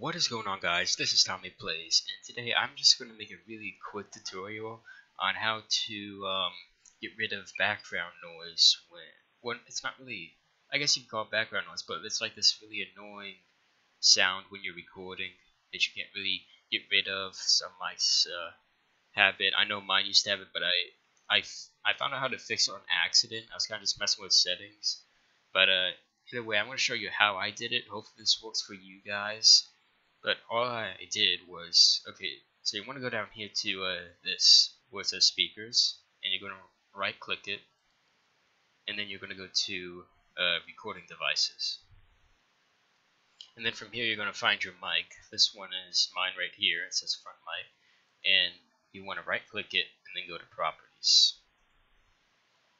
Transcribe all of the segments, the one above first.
What is going on guys, this is Tomy Playz, and today I'm just going to make a really quick tutorial on how to um, get rid of background noise when, when it's not really, I guess you can call it background noise, but it's like this really annoying sound when you're recording that you can't really get rid of. Some mice uh, have it, I know mine used to have it, but I, I, I found out how to fix it on accident, I was kind of just messing with settings, but uh, either way, I'm going to show you how I did it, hopefully this works for you guys. But all I did was, okay, so you want to go down here to uh, this, where it says speakers, and you're going to right click it, and then you're going to go to uh, recording devices. And then from here you're going to find your mic. This one is mine right here, it says front mic, and you want to right click it and then go to properties.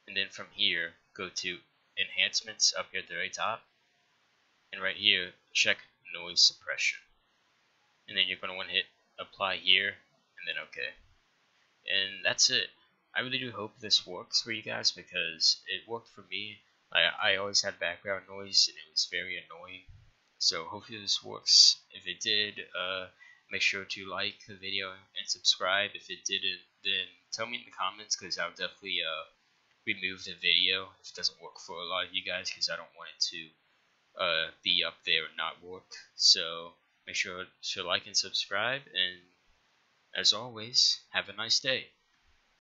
And then from here, go to enhancements up here at the very top, and right here, check noise suppression and then you're going to want to hit apply here and then OK and that's it. I really do hope this works for you guys because it worked for me. I, I always had background noise and it was very annoying. So hopefully this works. If it did uh, make sure to like the video and subscribe. If it didn't then tell me in the comments because I'll definitely uh, remove the video if it doesn't work for a lot of you guys because I don't want it to uh, be up there and not work. So Make sure to like and subscribe, and as always, have a nice day.